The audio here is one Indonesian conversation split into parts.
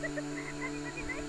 何も出ないで!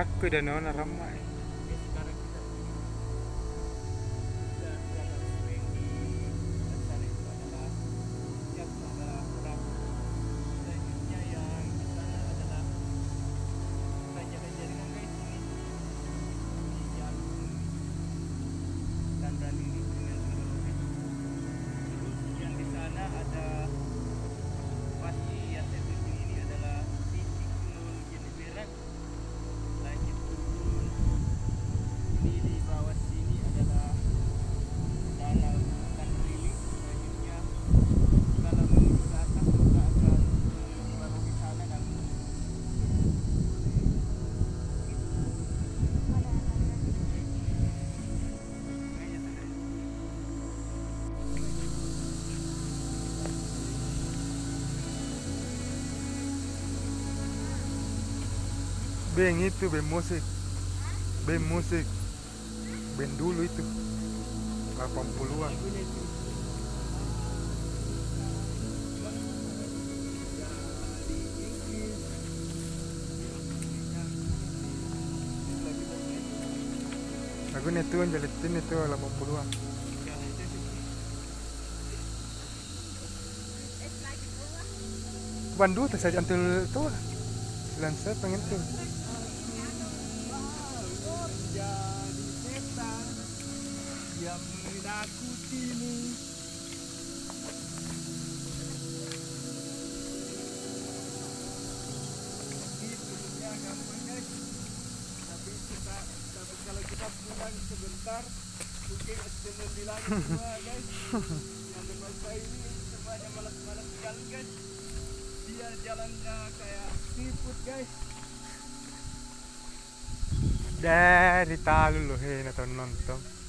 Rakku dan nona ramai. Beng itu, beng musik. Beng musik. Beng dulu itu. 80-an. Aku nih tuh jalitin itu 80-an. Bandung tuh saja antul tuh. Lansa pengen tuh. Yang menakutimu itu ya gampang tapi kita tapi kalau kita pulang sebentar mungkin guys. Yang ini dia kayak guys. Dari talo hei nonton nonton.